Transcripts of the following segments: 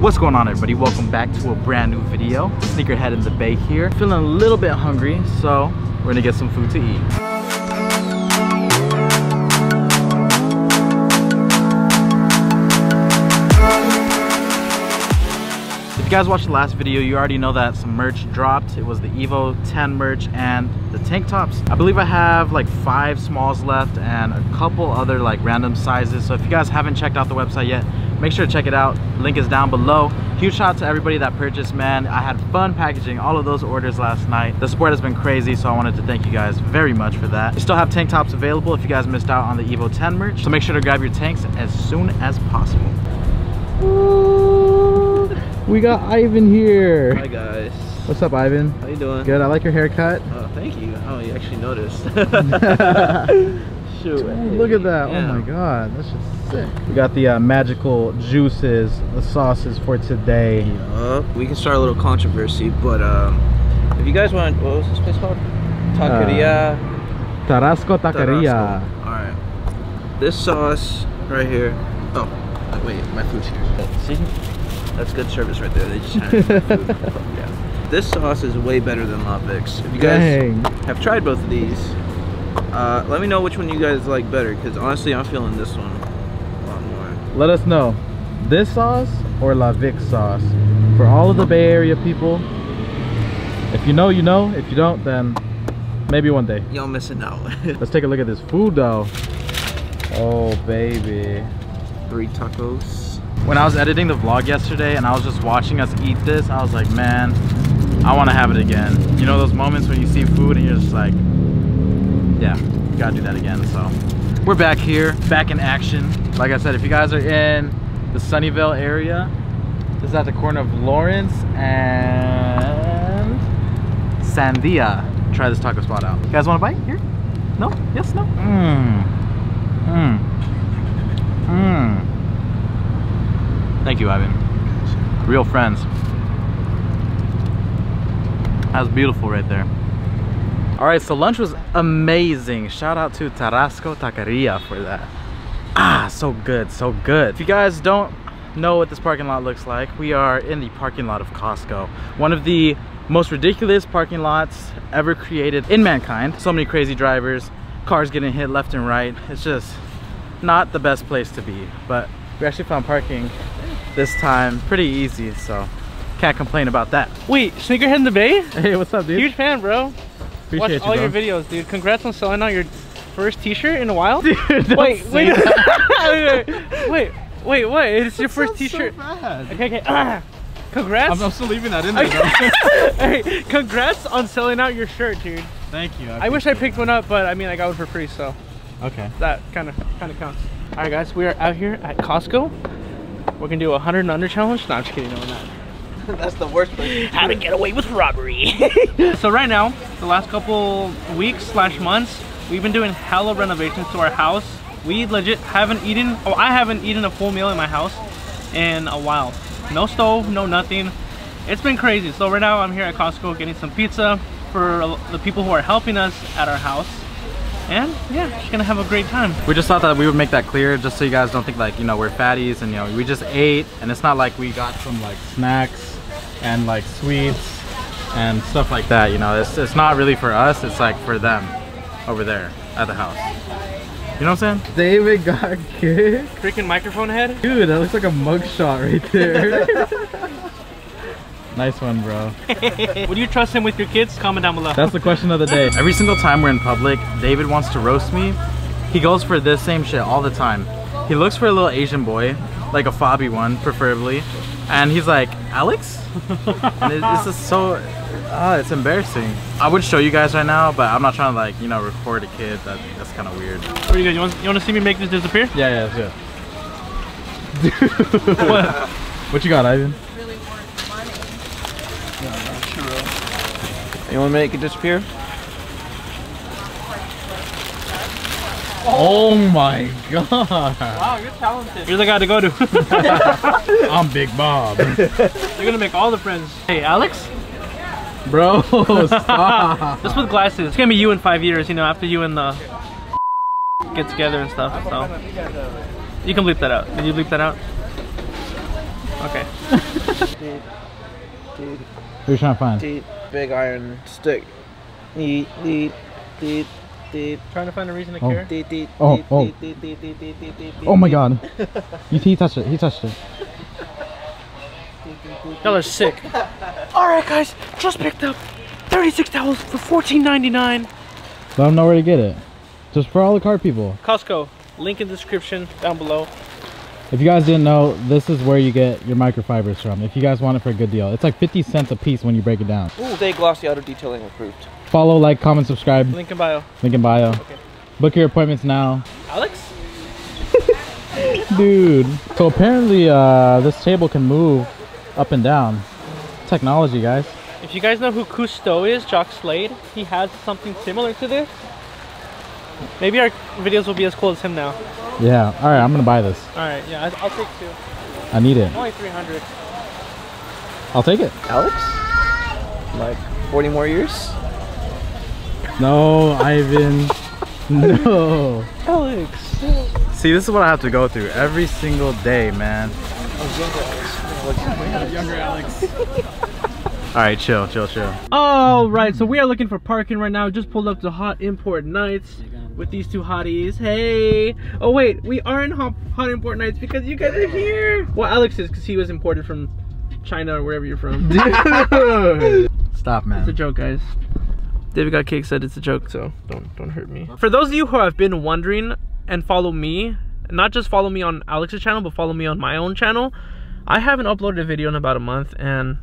What's going on everybody? Welcome back to a brand new video. Sneakerhead in the Bay here. Feeling a little bit hungry, so we're gonna get some food to eat. If you guys watched the last video, you already know that some merch dropped. It was the Evo 10 merch and the tank tops. I believe I have like five smalls left and a couple other like random sizes. So if you guys haven't checked out the website yet, make sure to check it out. Link is down below. Huge shout out to everybody that purchased, man. I had fun packaging all of those orders last night. The support has been crazy, so I wanted to thank you guys very much for that. We still have tank tops available if you guys missed out on the Evo 10 merch. So make sure to grab your tanks as soon as possible. We got Ivan here. Hi guys. What's up, Ivan? How you doing? Good. I like your haircut. Oh, thank you. Oh, you actually noticed. Shoot. Ooh, Look at that. Yeah. Oh my god. That's just sick. We got the uh, magical juices, the sauces for today. Uh, we can start a little controversy, but um, if you guys want, what was this place called? Taqueria. Tarasco Taqueria. All right. This sauce right here. Oh, uh, wait, my food's here. See? That's good service right there. They just handed food. yeah. This sauce is way better than La Vic's. If you guys Dang. have tried both of these, uh, let me know which one you guys like better. Because honestly, I'm feeling this one a lot more. Let us know. This sauce or La Vic sauce? For all of the Bay Area people. If you know, you know. If you don't, then maybe one day. Y'all missing out. Let's take a look at this food though. Oh baby. Three tacos. When I was editing the vlog yesterday and I was just watching us eat this, I was like, man, I want to have it again. You know those moments when you see food and you're just like, yeah, gotta do that again. So we're back here, back in action. Like I said, if you guys are in the Sunnyvale area, this is at the corner of Lawrence and Sandia. Try this taco spot out. You guys want a bite here? No? Yes? No? Mmm. Mmm. Mmm. Thank you, Ivan. Real friends. That's beautiful right there. All right, so lunch was amazing. Shout out to Tarasco Taqueria for that. Ah, so good, so good. If you guys don't know what this parking lot looks like, we are in the parking lot of Costco. One of the most ridiculous parking lots ever created in mankind. So many crazy drivers, cars getting hit left and right. It's just not the best place to be, but we actually found parking this time pretty easy, so can't complain about that. Wait, Sneakerhead in the Bay? Hey, what's up, dude? Huge fan, bro. Appreciate Watch all you, your videos, dude. Congrats on selling out your first T-shirt in a while. Dude, don't wait, wait, wait, wait, wait, what? It's your first T-shirt. bad. okay, okay. Ah, congrats. I'm, I'm still leaving that in there. though. hey, congrats on selling out your shirt, dude. Thank you. I wish I picked one up, but I mean, I got one for free, so Okay. that kind of kind of counts. All right, guys, we are out here at Costco. We're gonna do a hundred and under challenge. No, I'm just kidding. No, we're not. That's the worst place. how to get away with robbery. so right now, the last couple weeks slash months, we've been doing hella renovations to our house. We legit haven't eaten, oh I haven't eaten a full meal in my house in a while. No stove, no nothing. It's been crazy. So right now I'm here at Costco getting some pizza for the people who are helping us at our house. And yeah, just gonna have a great time. We just thought that we would make that clear just so you guys don't think like, you know, we're fatties and, you know, we just ate and it's not like we got some like snacks and like sweets and stuff like that, you know. It's, it's not really for us, it's like for them over there at the house. You know what I'm saying? David got kicked. Freaking microphone head. Dude, that looks like a mugshot right there. nice one, bro. Would you trust him with your kids? Comment down below. That's the question of the day. Every single time we're in public, David wants to roast me. He goes for this same shit all the time. He looks for a little Asian boy, like a fobby one, preferably. And he's like, Alex? and it, it's just so, ah, it's embarrassing. I would show you guys right now, but I'm not trying to like, you know, record a kid. That, that's kind of weird. What do you guys? You want, you want to see me make this disappear? Yeah, yeah, yeah. what? What you got, Ivan? You want to make it disappear? Oh my god. Wow, you're talented. You're the guy to go to. I'm Big Bob. You're gonna make all the friends. Hey, Alex, Bro, stop. just with glasses. It's gonna be you in five years, you know, after you and the get together and stuff. So you can bleep that out. Did you bleep that out? Okay. Deet, deet, What are you trying to find? deet. Big iron stick. Deet, deet, deet, deet. Trying to find a reason to Oh. care. Deet, deet, Oh, deet, oh. Oh my deet, god. You, he touched it. He touched it. Y'all are sick. All right, guys, just picked up 36 towels for 14.99. Let him know where to get it. Just for all the car people. Costco. Link in description down below. If you guys didn't know, this is where you get your microfibers from. If you guys want it for a good deal. It's like 50 cents a piece when you break it down. Stay glossy auto detailing approved. Follow, like, comment, subscribe. Link in bio. Link in bio. Okay. Book your appointments now. Alex? Dude. So apparently uh, this table can move up and down. Technology, guys. If you guys know who Cousteau is, Jacques Slade, he has something similar to this. Maybe our videos will be as cool as him now. Yeah. All right, I'm gonna buy this. All right, yeah, I- I'll take two. I need it. Only 300. I'll take it. Alex? Like 40 more years? No, Ivan. no. Alex. See, this is what I have to go through every single day, man. Younger Alex. All right, chill, chill, chill. All right, so we are looking for parking right now. Just pulled up to Hot Import Nights with these two hotties. Hey. Oh wait, we are in Hot, Hot Import Nights because you guys are here. Well, Alex is because he was imported from China or wherever you're from. Dude. Stop, man. It's a joke, guys. David Got Kicks said it's a joke, so don't don't hurt me. For those of you who have been wondering and follow me, not just follow me on Alex's channel, but follow me on my own channel. I haven't uploaded a video in about a month, and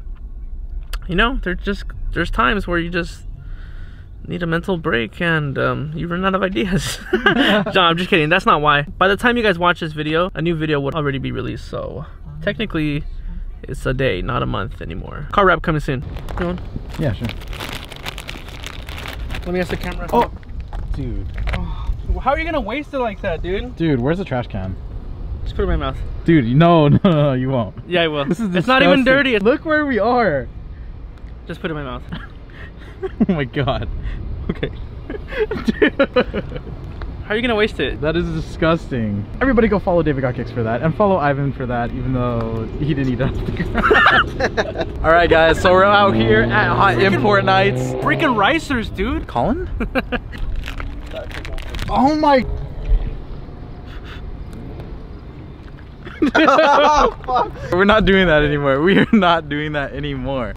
you know, there's just there's times where you just need a mental break and um, you run out of ideas. no, I'm just kidding. That's not why. By the time you guys watch this video, a new video would already be released. So technically, it's a day, not a month anymore. Car wrap coming soon. You want? Yeah, sure. Let me ask the camera. Oh. Dude. Oh. How are you gonna waste it like that, dude? Dude, where's the trash can? Just put it in my mouth. Dude, no, no, no, you won't. Yeah, I will. This is it's not even dirty. Look where we are. Just put it in my mouth. oh my god. Okay. Dude. How are you gonna waste it? That is disgusting. Everybody go follow David Got Kicks for that and follow Ivan for that, even though he didn't eat it. All right, guys, so we're out here at Hot Import Nights. Freaking ricers, dude. Colin? oh my. We're not doing that anymore. We are not doing that anymore.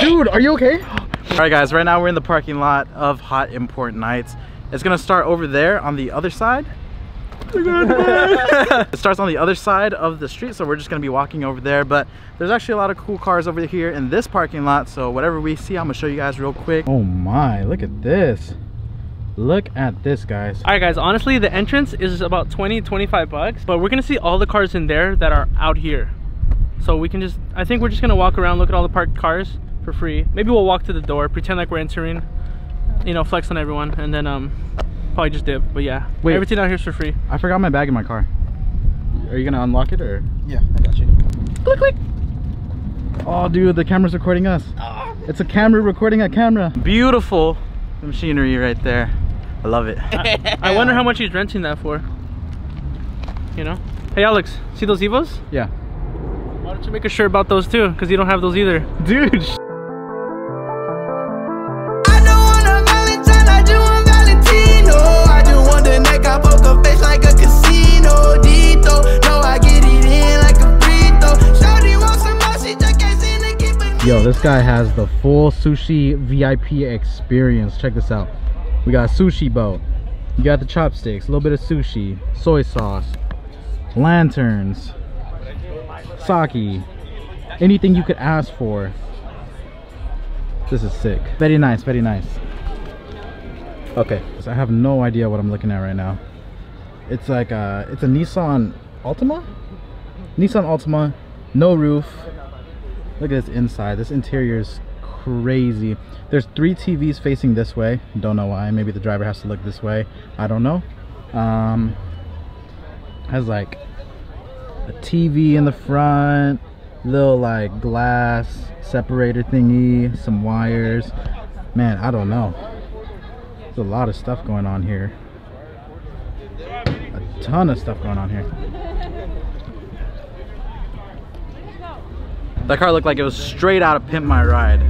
Dude, are you okay? All right, guys, right now we're in the parking lot of Hot Import Nights. It's gonna start over there on the other side. it starts on the other side of the street, so we're just gonna be walking over there. But there's actually a lot of cool cars over here in this parking lot. So whatever we see, I'm gonna show you guys real quick. Oh my, look at this. Look at this, guys. All right, guys. Honestly, the entrance is about 20, 25 bucks, but we're gonna see all the cars in there that are out here. So we can just, I think we're just gonna walk around, look at all the parked cars for free. Maybe we'll walk to the door, pretend like we're entering, you know, flex on everyone, and then um, probably just dip. But yeah, Wait. everything out here's for free. I forgot my bag in my car. Are you gonna unlock it or? Yeah, I got you. Click, click. Oh, dude, the camera's recording us. It's a camera recording a camera. Beautiful machinery right there. I love it. I wonder how much he's renting that for. You know? Hey, Alex, see those Evos? Yeah. Why don't you make a shirt about those too? Because you don't have those either. Dude, this guy has the full sushi VIP experience. Check this out. We got sushi boat. You got the chopsticks, a little bit of sushi, soy sauce, lanterns, sake, anything you could ask for. This is sick. Very nice, very nice. Okay, so I have no idea what I'm looking at right now. It's like a, it's a Nissan Altima? Nissan Altima, no roof. Look at this inside. This interior is crazy. There's three TVs facing this way. Don't know why. Maybe the driver has to look this way. I don't know. Um, has like a TV in the front, little like glass separator thingy, some wires. Man, I don't know. There's a lot of stuff going on here. A ton of stuff going on here. That car looked like it was straight out of Pimp My Ride.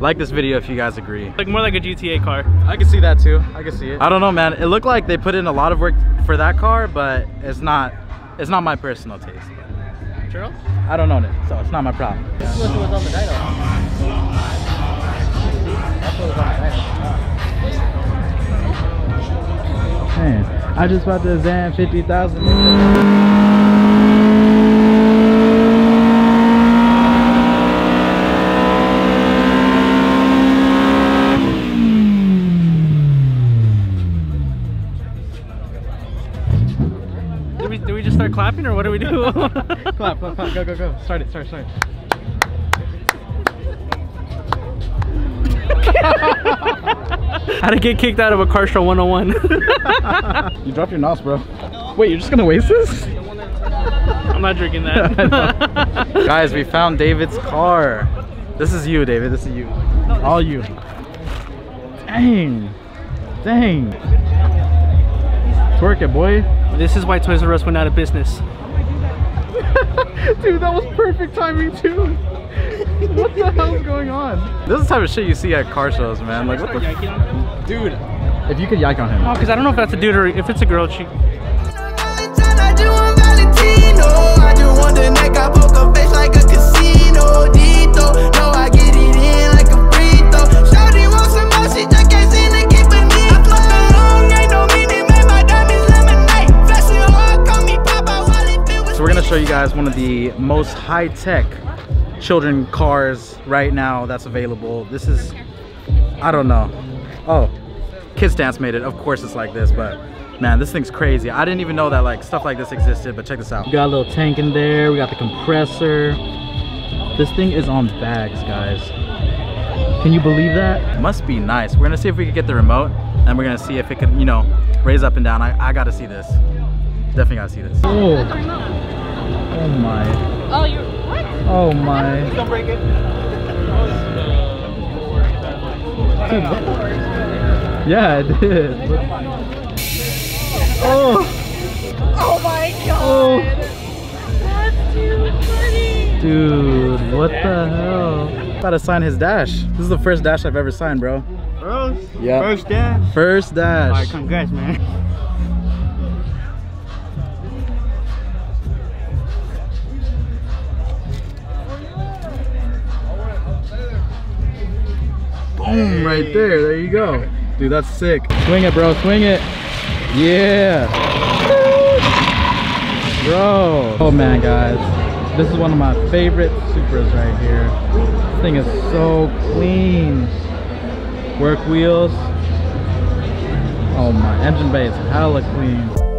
Like this video if you guys agree. Like more like a GTA car. I can see that too. I can see it. I don't know, man. It looked like they put in a lot of work for that car, but it's not. It's not my personal taste. Charles? I don't own it, so it's not my problem. This was on the dyno. That's what was on the dyno. Man, I just bought the Zan 50,000. Do we, do we just start clapping or what do we do? clap, clap, clap, go, go, go. Start it, start, it, start. How to get kicked out of a car show 101. You dropped your nos, bro. Wait, you're just gonna waste this? I'm not drinking that. Guys, we found David's car. This is you, David. This is you. All you. Dang. Dang. Twerk it, boy. This is why Toys R Us went out of business. Dude, that was perfect timing too. what the hell is going on? This is the type of shit you see at car shows, man. Like, what the? Dude, if you could yike on him. Oh, because I don't know if that's a dude or if it's a girl. She show you guys one of the most high-tech children cars right now that's available. This is, I don't know. Oh, Kids Dance made it. Of course it's like this, but man, this thing's crazy. I didn't even know that like stuff like this existed, but check this out. We got a little tank in there. We got the compressor. This thing is on bags, guys. Can you believe that? Must be nice. We're gonna see if we can get the remote and we're gonna see if it can, you know, raise up and down. I, I gotta see this. Definitely gotta see this. Oh, oh my. Oh, you're what? Oh my. Don't break it. Yeah, it did. Oh, Oh my god. oh, That's too funny. dude, what the hell? About to sign his dash. This is the first dash I've ever signed, bro. Bros, Yeah. first dash. First dash. Alright, congrats, man. Boom, right there. There you go. Dude, that's sick. Swing it, bro. Swing it. Yeah. Bro. Oh man, guys. This is one of my favorite Supras right here. This thing is so clean. Work wheels. Oh my, engine bay is hella clean.